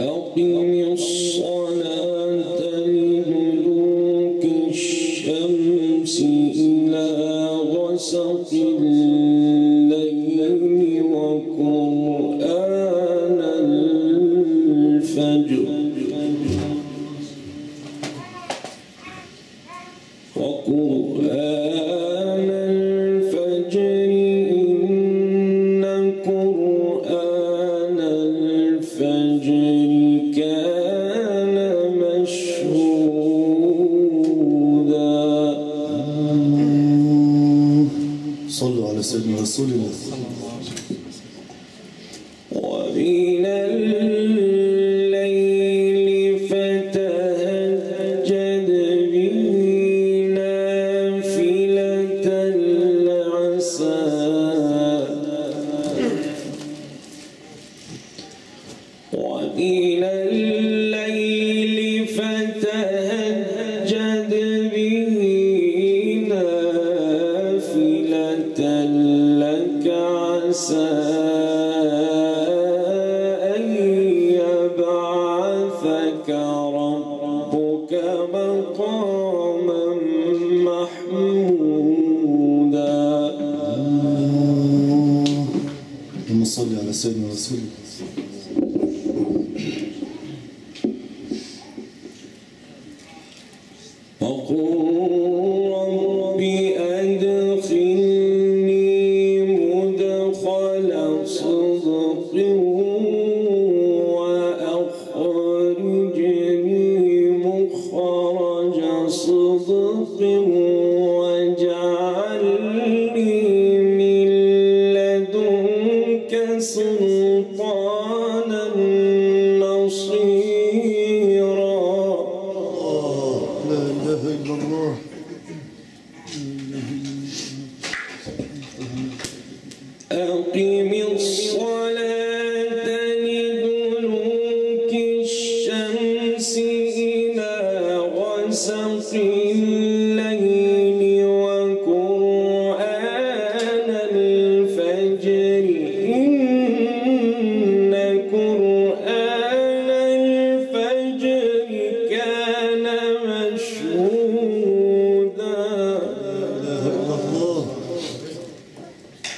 أقم الصلاة.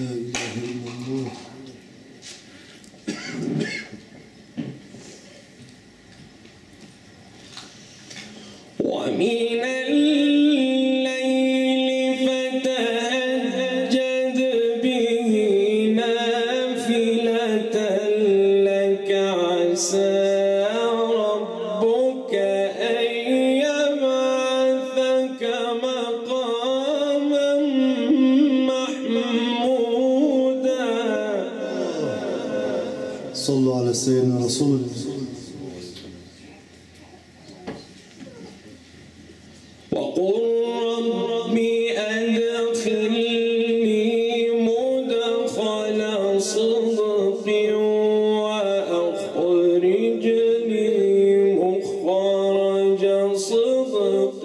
嗯一百平一 صدق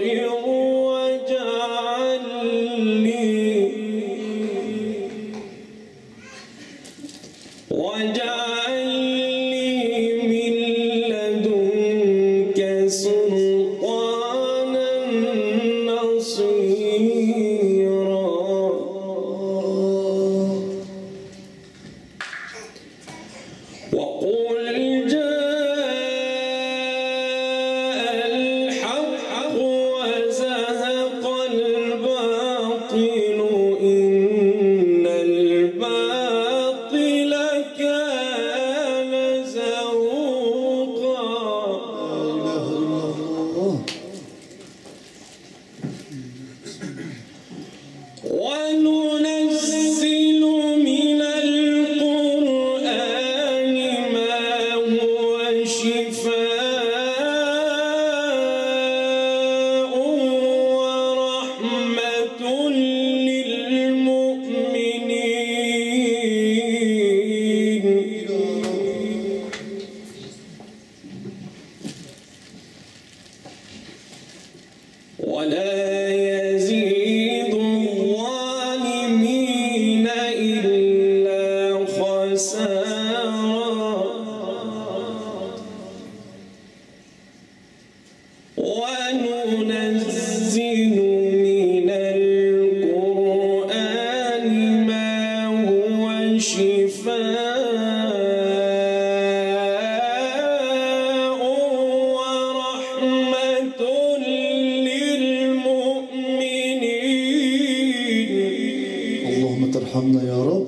وارحمنا يا رب.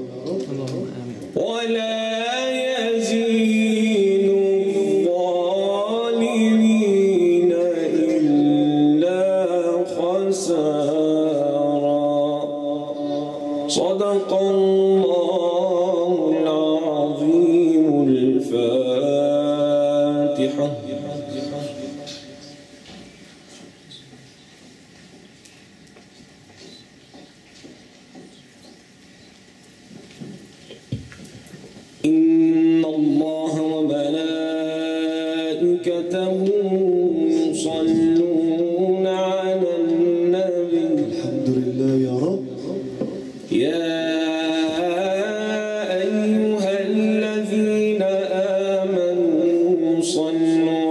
اللهم آمين. ولا صلوا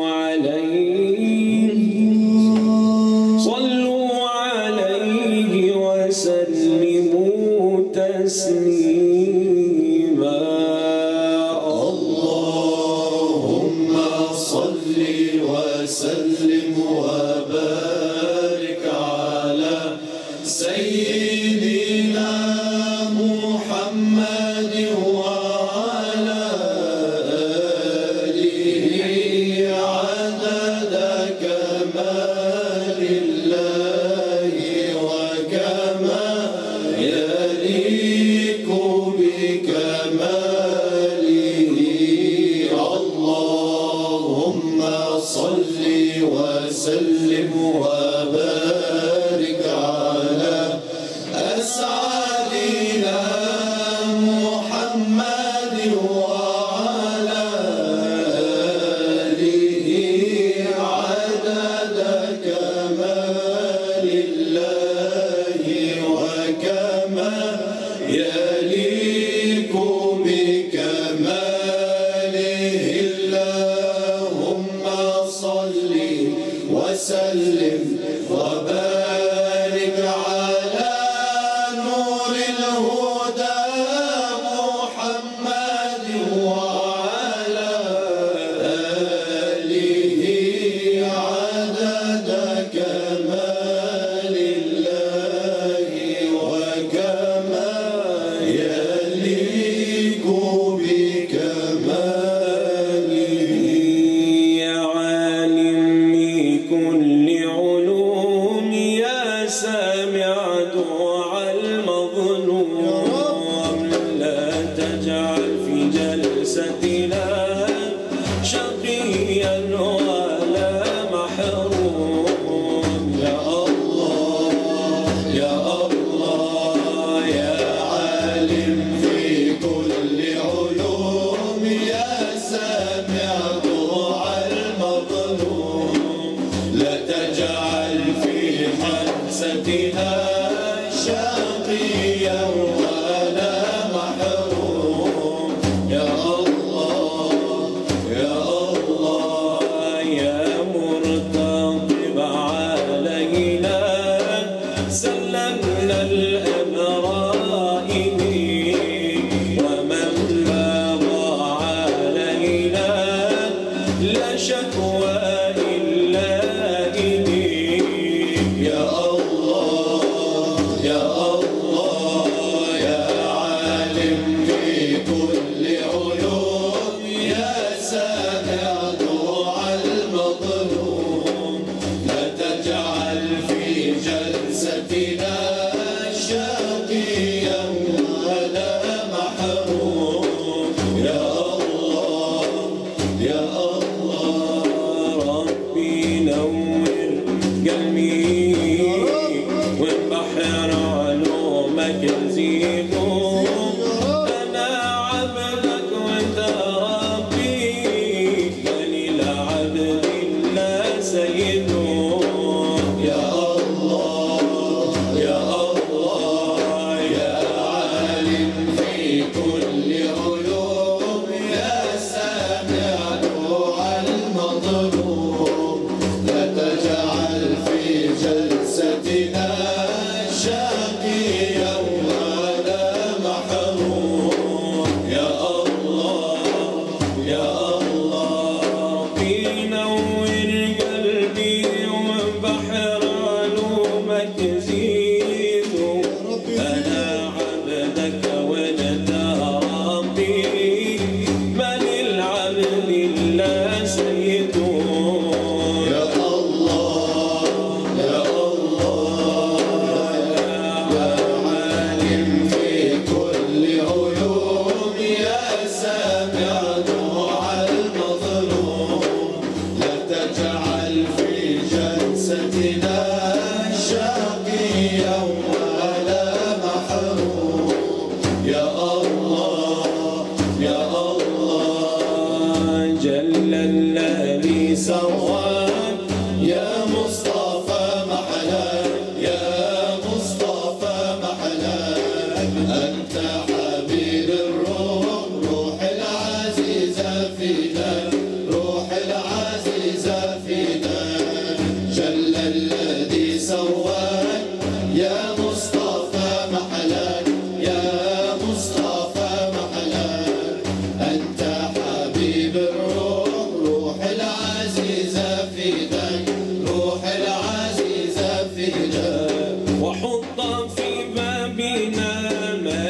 بكل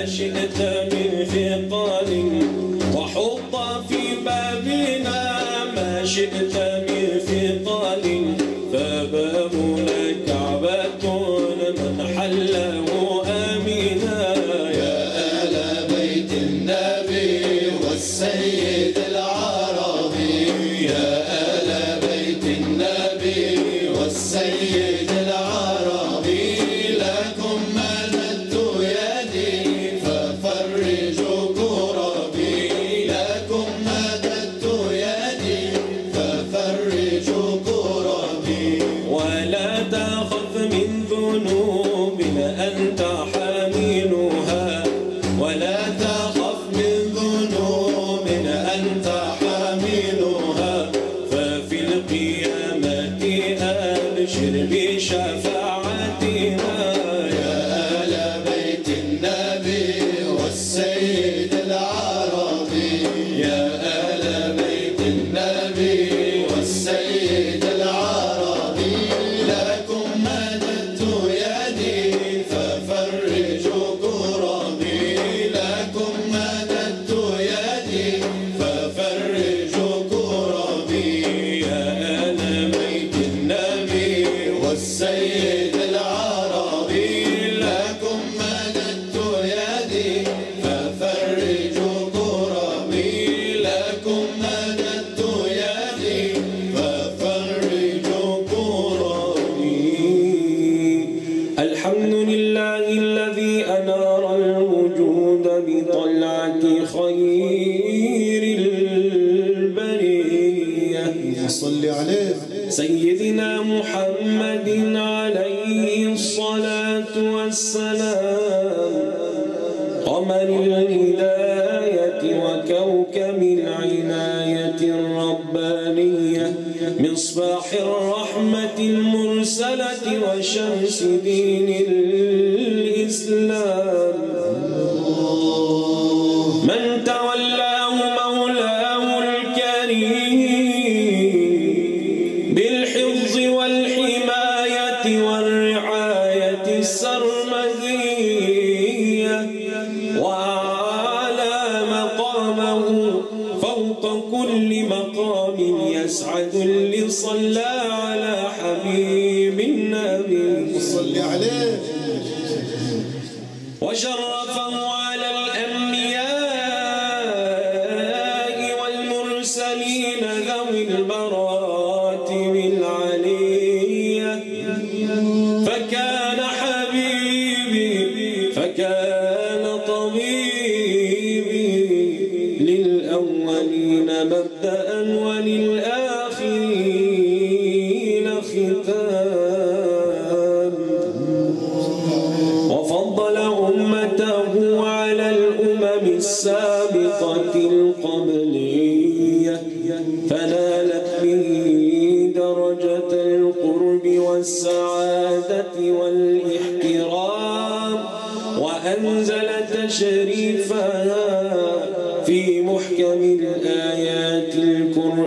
أنشدت من فضة shouldn't be shy. خير البرية. صل عليه. سيدنا محمد عليه الصلاة والسلام. قمر الهداية وكوكب العناية الربانية. مصباح الرحمة المرسلة وشمس دين وصلي عليه. وشرفه com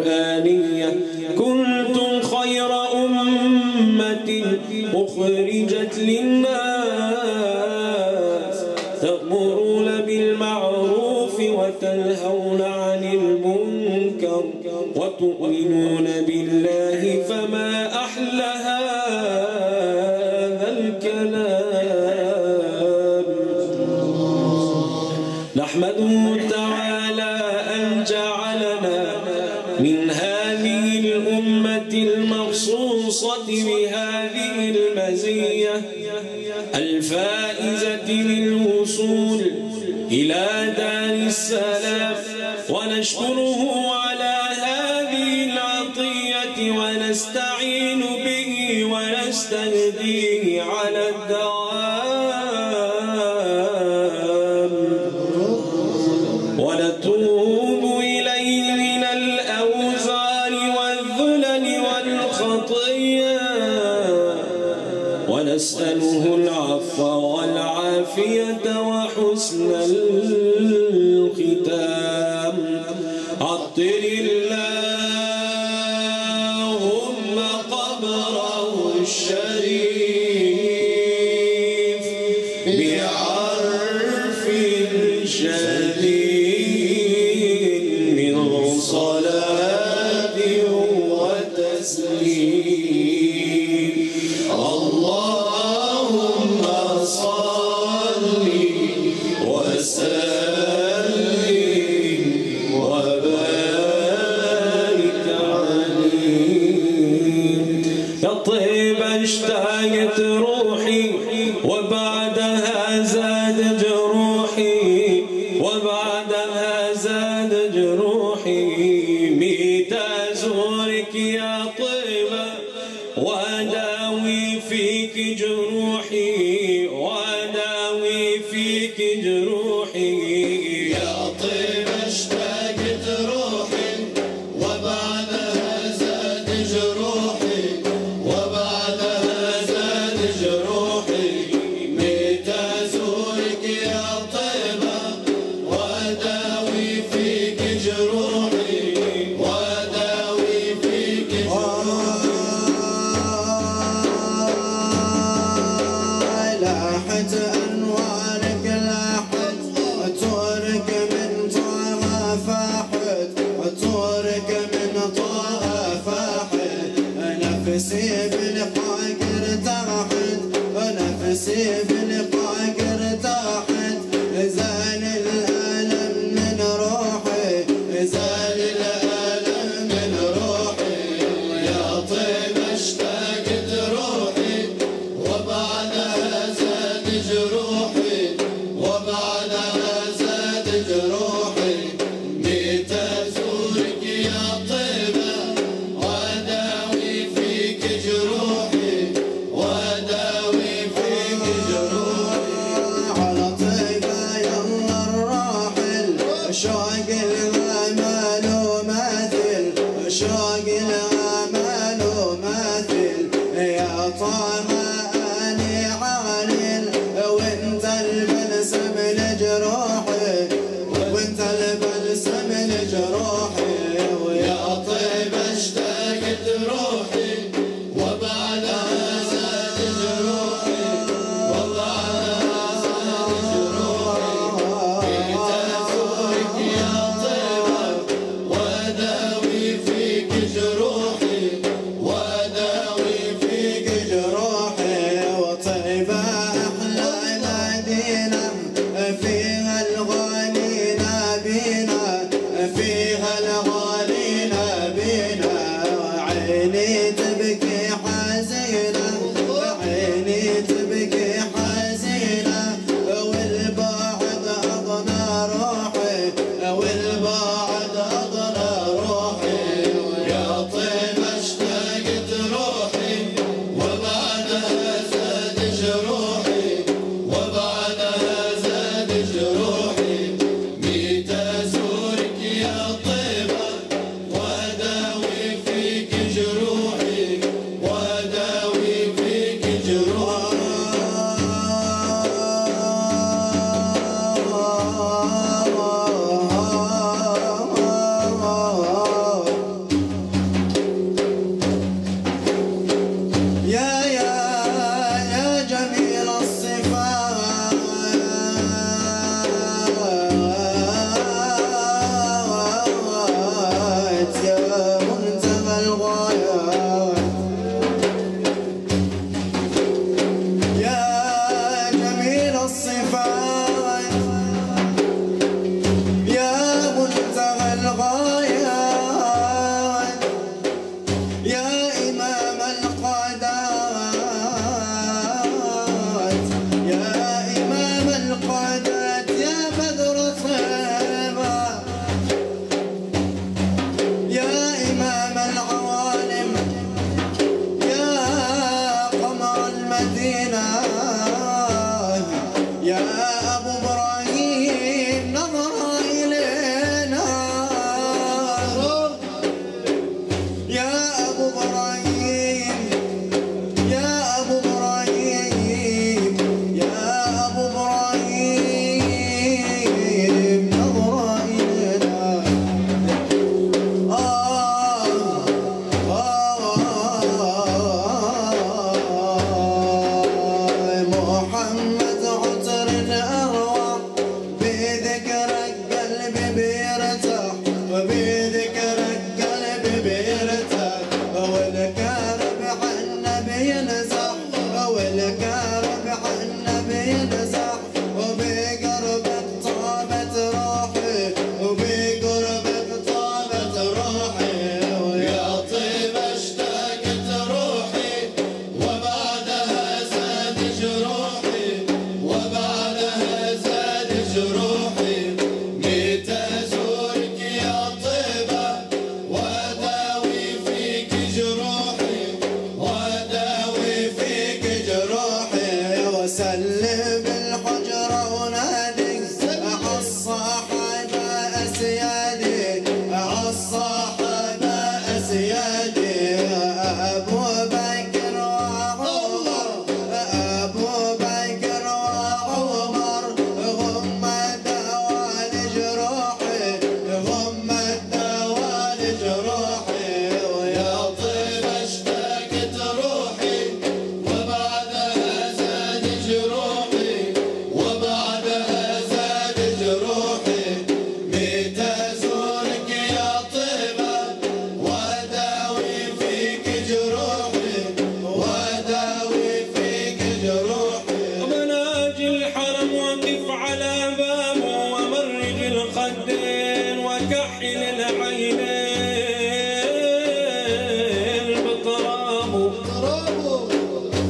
اشتاقت روحي Yeah. يا طه sem vai.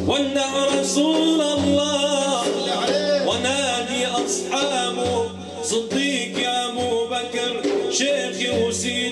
وأنا رسول الله ونادي أصحابه صديق يا أبو بكر شيخي وسيدي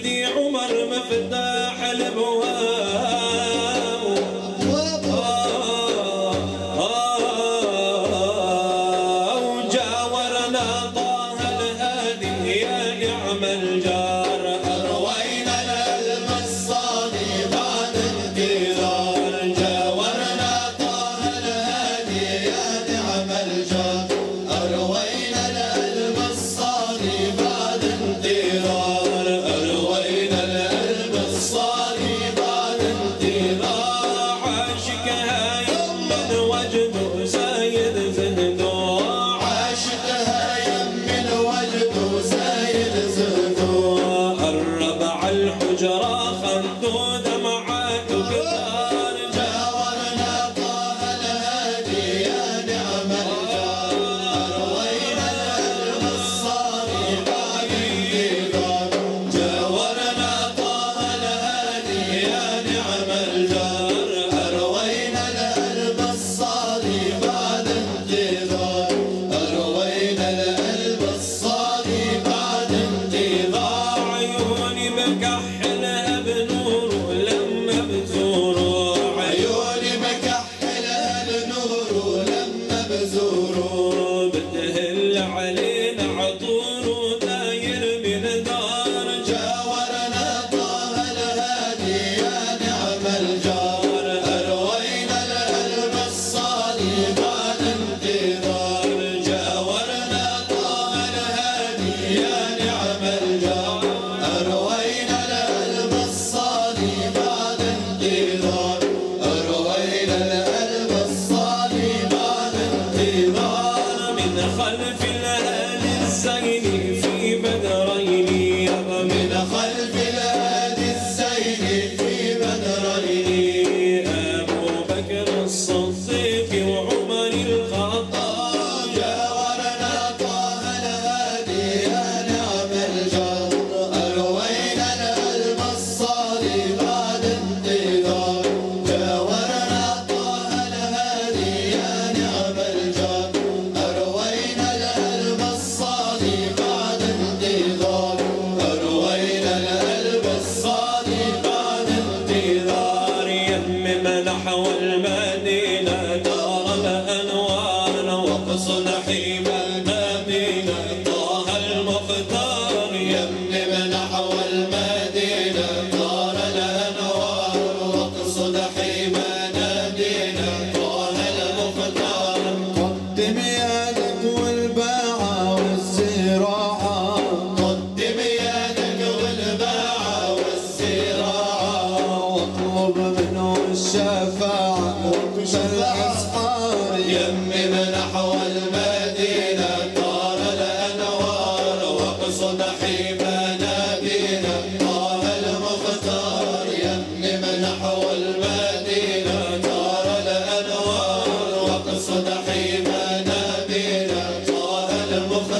Аллаха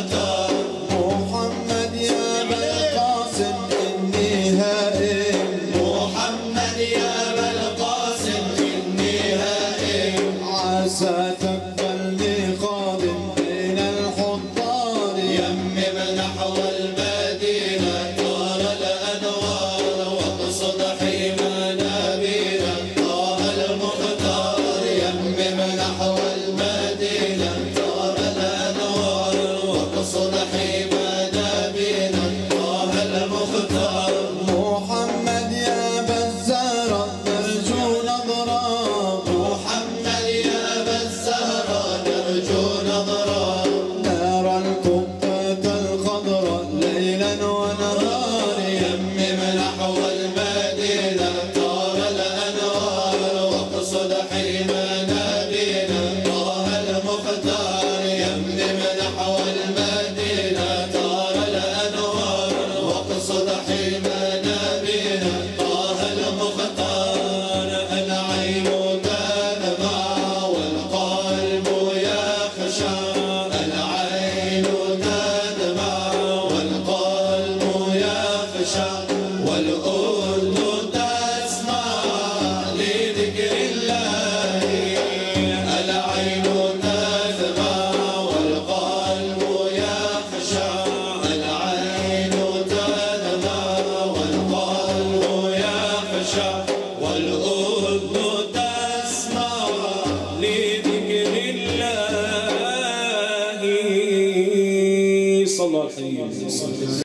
صدق